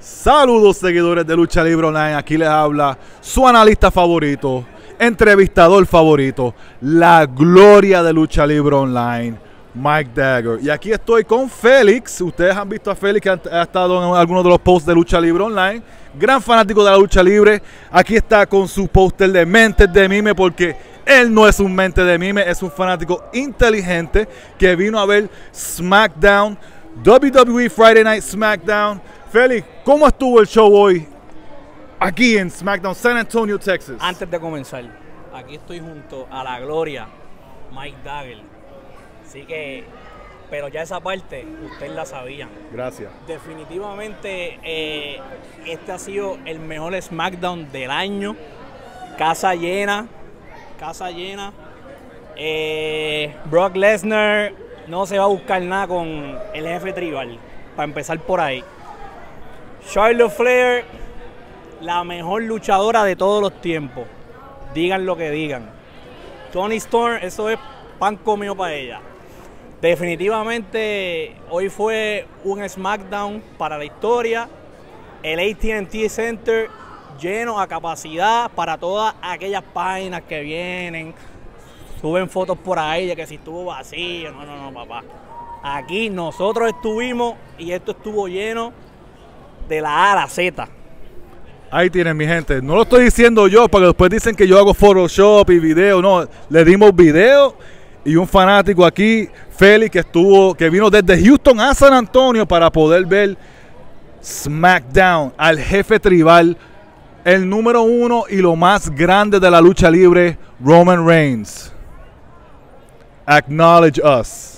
Saludos seguidores de Lucha Libre Online, aquí les habla su analista favorito, entrevistador favorito, la gloria de Lucha Libre Online, Mike Dagger. Y aquí estoy con Félix, ustedes han visto a Félix que ha, estado en algunos de los posts de Lucha Libre Online, gran fanático de la lucha libre, aquí está con su póster de mentes de mime porque él no es un mente de mime, es un fanático inteligente que vino a ver SmackDown, WWE Friday Night SmackDown. Félix, ¿cómo estuvo el show hoy aquí en SmackDown San Antonio, Texas? Antes de comenzar, aquí estoy junto a la gloria Mike Dagger. Así que, pero ya esa parte, ustedes la sabían. Gracias. Definitivamente, eh, este ha sido el mejor SmackDown del año. Casa llena, casa llena. Eh, Brock Lesnar no se va a buscar nada con el jefe tribal, para empezar por ahí. Charlotte Flair, la mejor luchadora de todos los tiempos. Digan lo que digan. Tony Storm, eso es pan comido para ella. Definitivamente hoy fue un SmackDown para la historia. El ATT Center lleno a capacidad para todas aquellas páginas que vienen. Suben fotos por ahí de que si estuvo vacío. No, no, no, papá. Aquí nosotros estuvimos y esto estuvo lleno de la A a la Z. Ahí tienen mi gente. No lo estoy diciendo yo porque después dicen que yo hago Photoshop y video. No, le dimos video y un fanático aquí, Félix, que estuvo, que vino desde Houston a San Antonio para poder ver SmackDown al jefe tribal, el número uno y lo más grande de la lucha libre, Roman Reigns. Acknowledge us.